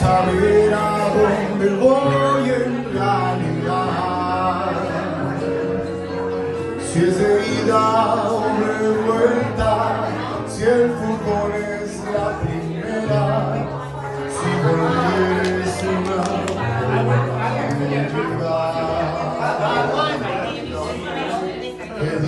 saber a dónde voy en realidad. Si es de ida o de vuelta, si el fútbol es la primera, si volver es una Qué difícil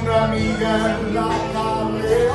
una amiga en la cabeza.